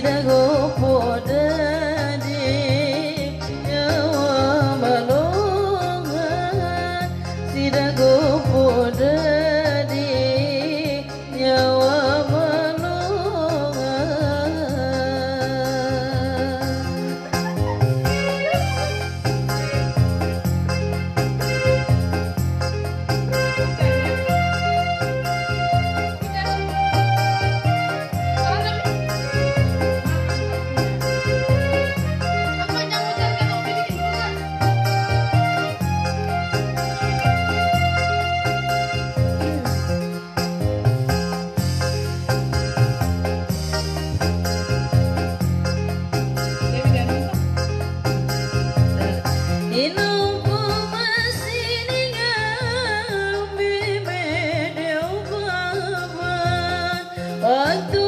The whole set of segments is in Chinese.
ಇಡಗೋ Santo.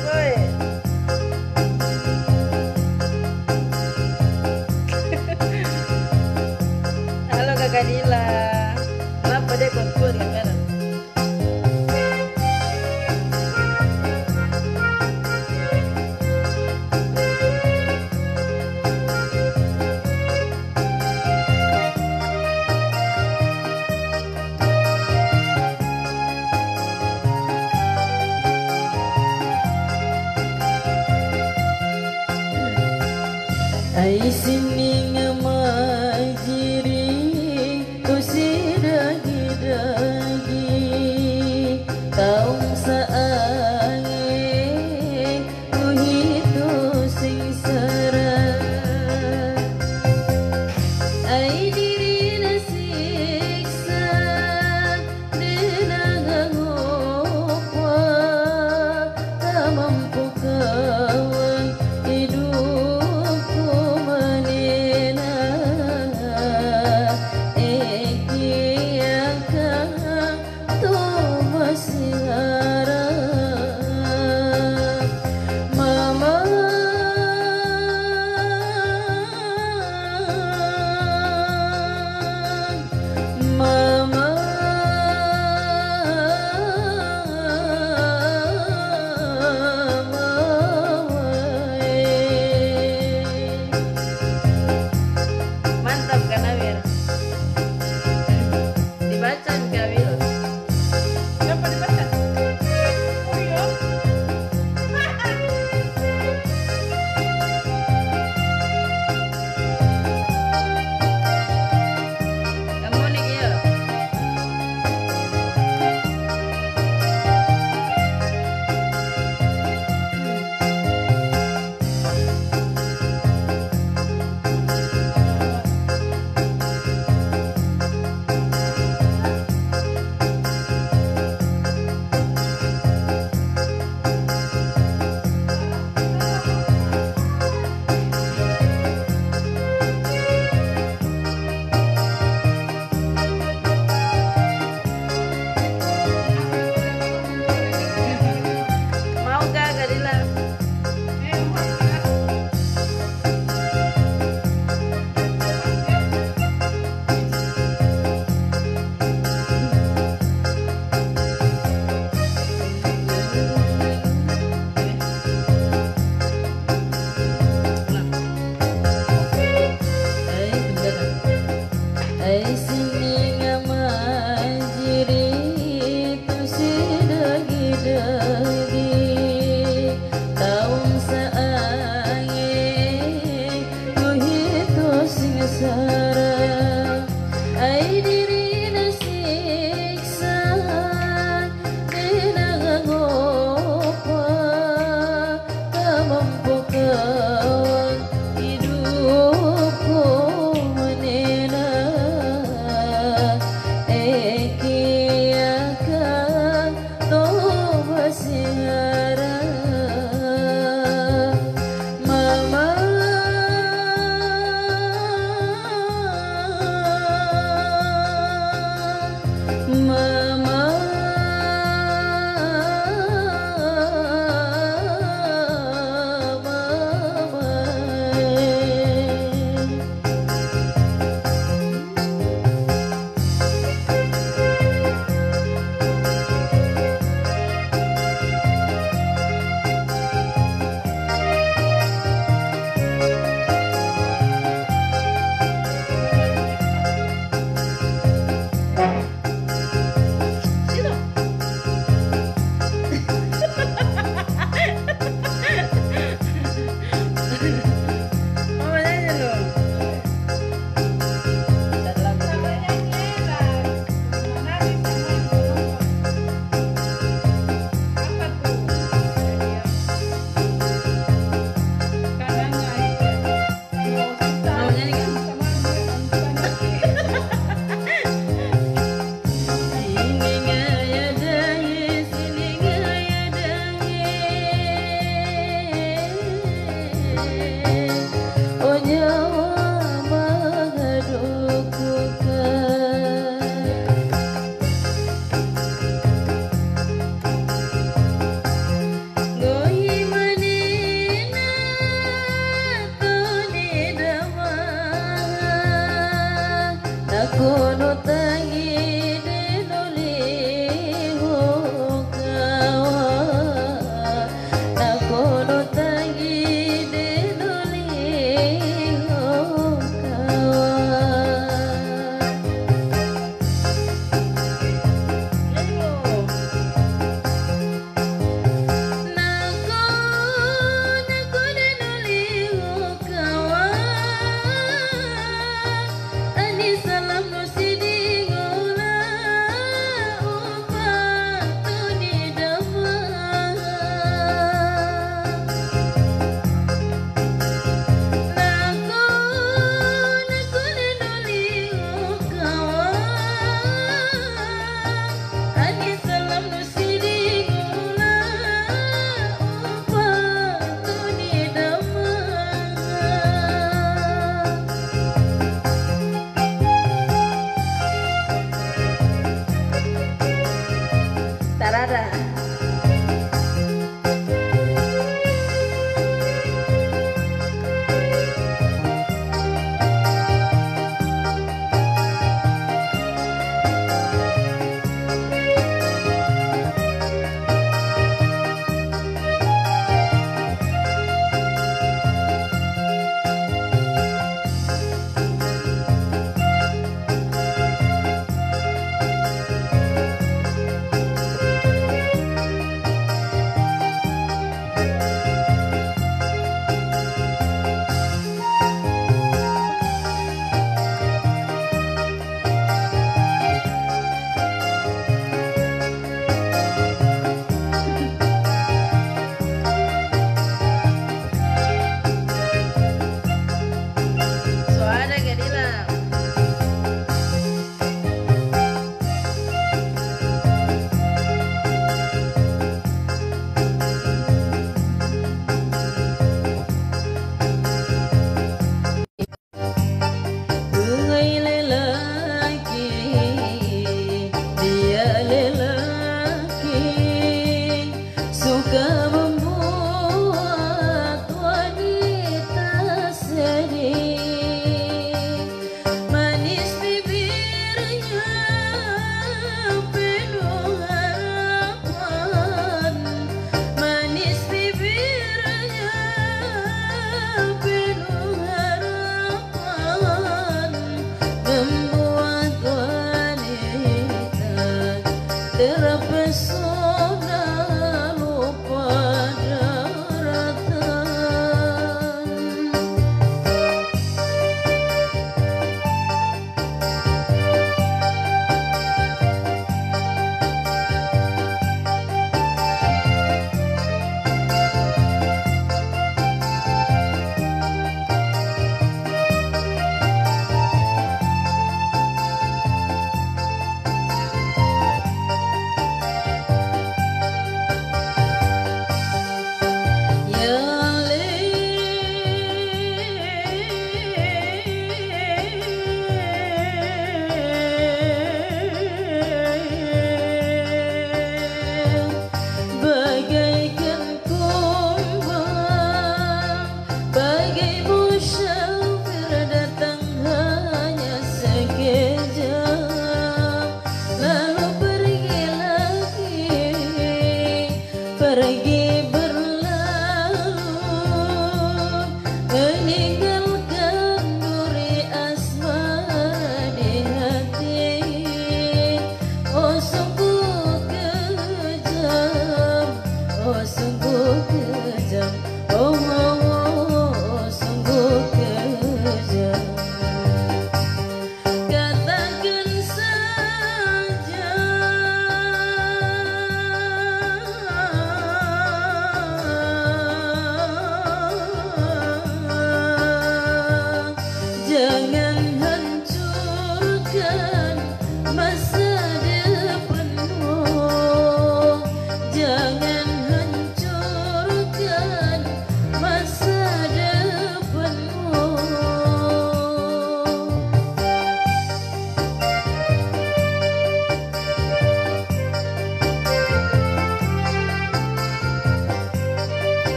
对。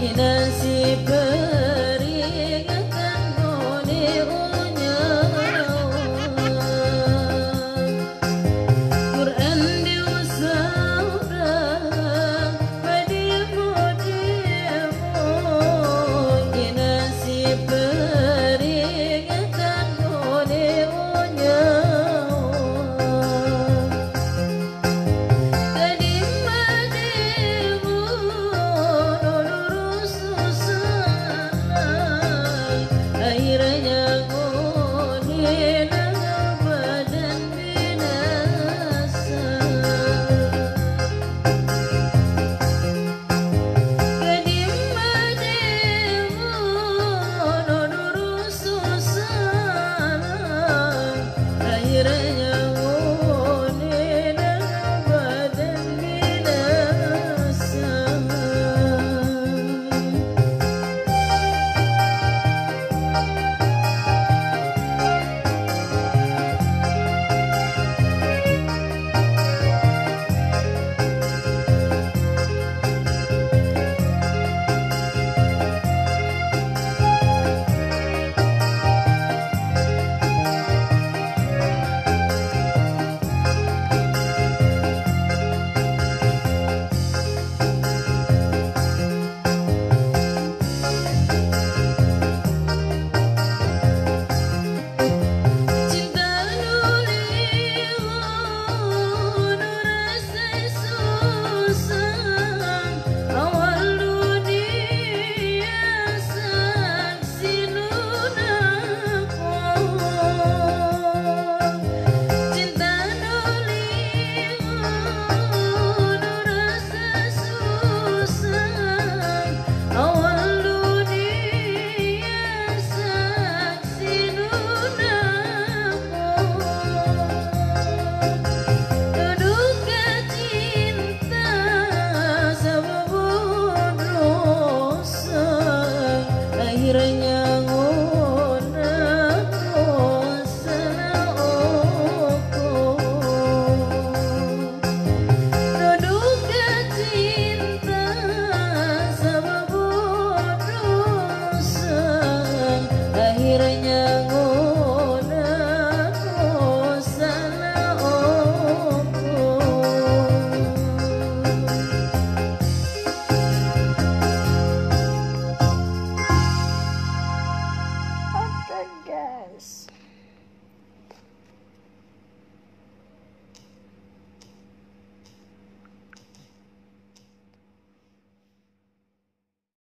你难舍。